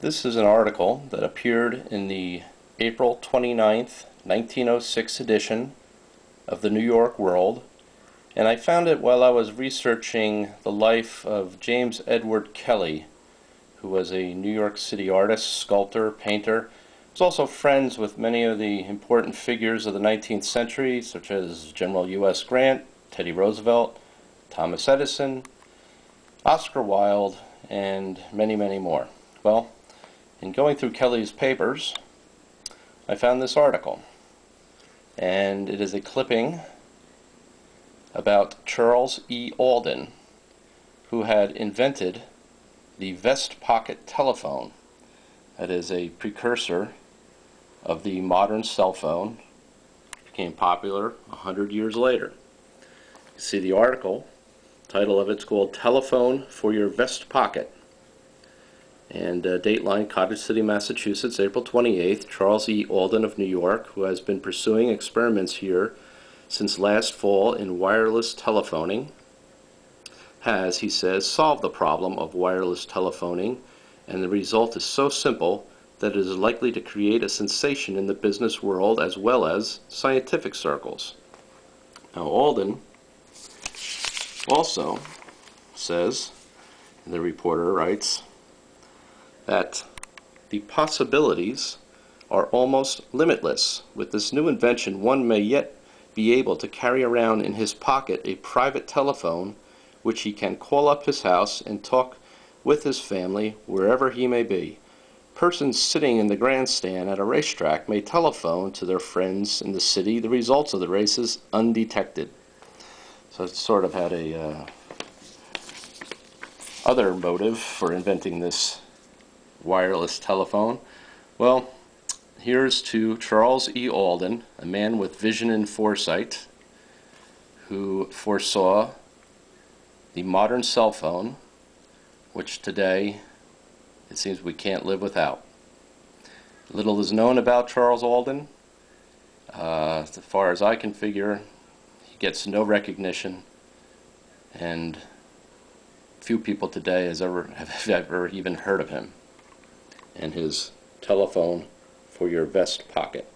This is an article that appeared in the April 29th, 1906 edition of the New York World, and I found it while I was researching the life of James Edward Kelly, who was a New York City artist, sculptor, painter. He was also friends with many of the important figures of the 19th century, such as General U.S. Grant, Teddy Roosevelt, Thomas Edison, Oscar Wilde, and many, many more. Well, in going through Kelly's papers, I found this article. And it is a clipping about Charles E. Alden, who had invented the vest pocket telephone. That is a precursor of the modern cell phone. It became popular a hundred years later. You see the article. Title of it's called Telephone for Your Vest Pocket. And uh, Dateline, Cottage City, Massachusetts, April 28th. Charles E. Alden of New York, who has been pursuing experiments here since last fall in wireless telephoning, has, he says, solved the problem of wireless telephoning, and the result is so simple that it is likely to create a sensation in the business world as well as scientific circles. Now, Alden also says, and the reporter writes, that the possibilities are almost limitless. With this new invention, one may yet be able to carry around in his pocket a private telephone which he can call up his house and talk with his family wherever he may be. Persons sitting in the grandstand at a racetrack may telephone to their friends in the city the results of the races undetected. So it sort of had a uh, other motive for inventing this wireless telephone? Well, here's to Charles E. Alden, a man with vision and foresight, who foresaw the modern cell phone, which today it seems we can't live without. Little is known about Charles Alden. Uh, as far as I can figure, he gets no recognition, and few people today has ever have ever even heard of him and his telephone for your vest pocket.